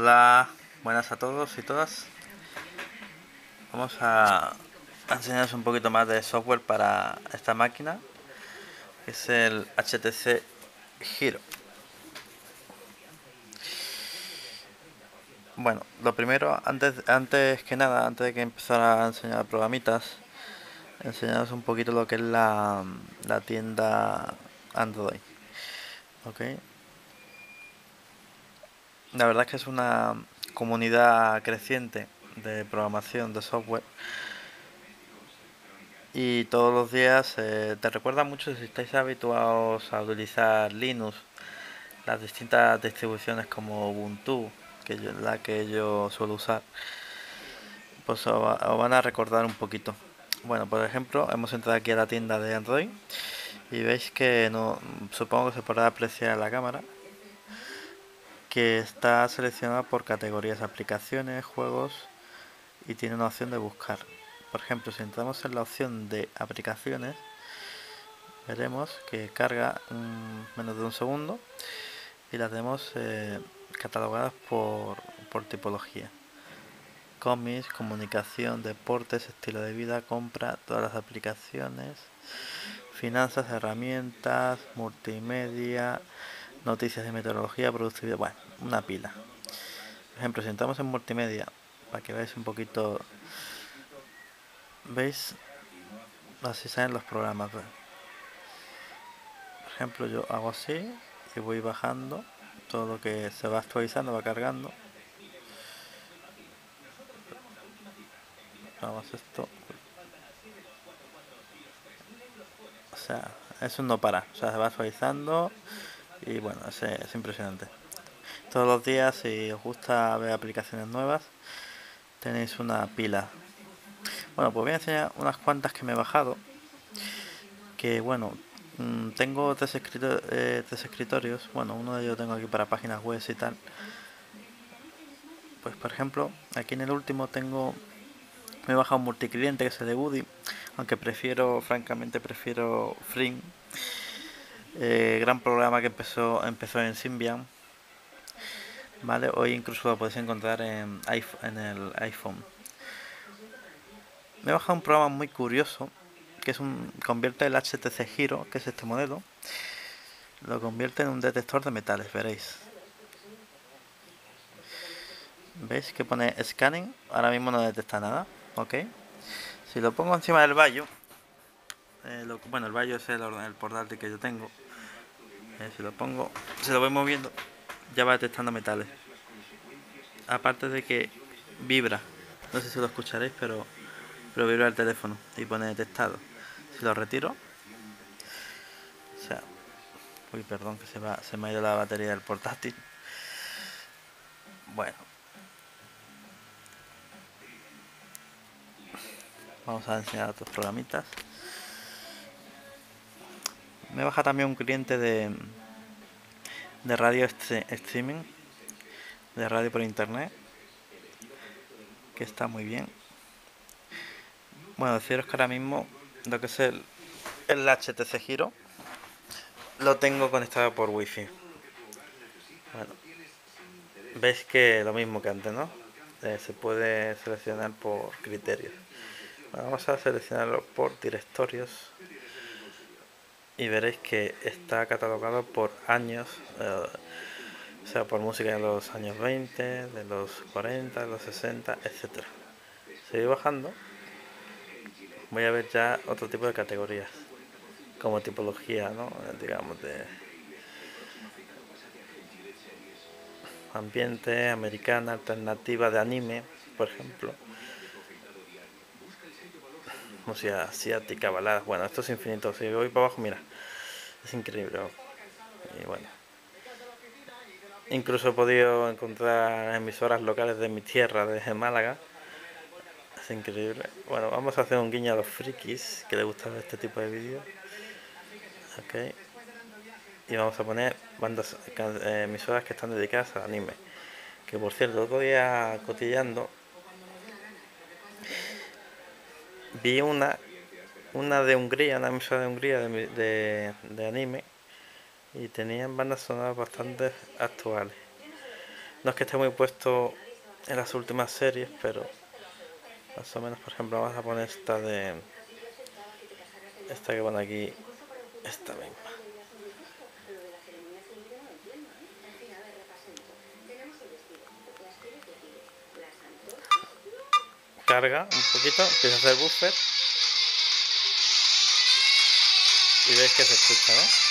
Hola, buenas a todos y todas. Vamos a enseñaros un poquito más de software para esta máquina, que es el HTC Giro. Bueno, lo primero, antes, antes que nada, antes de que empezara a enseñar programitas, enseñaros un poquito lo que es la, la tienda Android. ¿Ok? La verdad es que es una comunidad creciente de programación de software y todos los días eh, te recuerda mucho si estáis habituados a utilizar Linux, las distintas distribuciones como Ubuntu, que es la que yo suelo usar, pues os, van a recordar un poquito. Bueno, por ejemplo, hemos entrado aquí a la tienda de Android y veis que no supongo que se podrá apreciar la cámara que está seleccionada por categorías aplicaciones, juegos y tiene una opción de buscar. Por ejemplo, si entramos en la opción de aplicaciones, veremos que carga menos de un segundo y las tenemos eh, catalogadas por, por tipología. Cómics, comunicación, deportes, estilo de vida, compra, todas las aplicaciones, finanzas, herramientas, multimedia, noticias de meteorología, productividad, bueno, una pila. Por ejemplo, si entramos en multimedia, para que veáis un poquito, veis, así salen los programas. Por ejemplo, yo hago así y voy bajando todo lo que se va actualizando, va cargando. Vamos esto. O sea, eso no para. O sea, se va actualizando y bueno, es, es impresionante. Todos los días, si os gusta ver aplicaciones nuevas, tenéis una pila. Bueno, pues voy a enseñar unas cuantas que me he bajado. Que bueno, mm, tengo tres, eh, tres escritorios. Bueno, uno de ellos tengo aquí para páginas web y tal. Pues por ejemplo, aquí en el último tengo me he bajado un multicliente que es el de Woody, aunque prefiero, francamente, prefiero Fring eh, gran programa que empezó, empezó en Symbian. ¿Vale? Hoy incluso lo podéis encontrar en, el iPhone. Me he bajado un programa muy curioso que es un convierte el HTC Giro, que es este modelo, lo convierte en un detector de metales, veréis. ¿Veis que pone scanning? Ahora mismo no detecta nada, ¿ok? Si lo pongo encima del vallo, eh, bueno, el vallo es el, el portátil que yo tengo, eh, si lo pongo, se lo voy moviendo, ya va detectando metales. Aparte de que vibra, no sé si lo escucharéis, pero, pero vibra el teléfono y pone detectado. Si lo retiro, o sea, uy, perdón que se, va, se me ha ido la batería del portátil. Bueno, vamos a enseñar otros programitas me baja también un cliente de, de radio streaming, de radio por internet, que está muy bien. Bueno, deciros que ahora mismo lo que es el, el HTC Giro lo tengo conectado por wifi. Bueno, veis que lo mismo que antes, ¿no? Eh, se puede seleccionar por criterios. vamos a seleccionarlo por directorios y veréis que está catalogado por años, eh, o sea, por música de los años 20, de los 40, de los 60, etc. Seguir bajando, voy a ver ya otro tipo de categorías, como tipología, ¿no? digamos, de ambiente, americana, alternativa, de anime, por ejemplo música asiática, baladas, bueno, esto es infinito, si voy para abajo, mira, es increíble. Y bueno, incluso he podido encontrar emisoras locales de mi tierra, desde Málaga, es increíble. Bueno, vamos a hacer un guiño a los frikis que les gusta este tipo de vídeos. Ok. Y vamos a poner bandas, eh, emisoras que están dedicadas al anime. Que por cierto, otro día cotillando vi una una de Hungría, una emisora de Hungría de, anime y tenían bandas sonoras bastante actuales. No es que esté muy puesto en las últimas series, pero más o menos, por ejemplo, vamos a poner esta de... Esta que pone aquí, esta misma. Carga un poquito, empieza a hacer buffer y veis que se escucha, ¿no?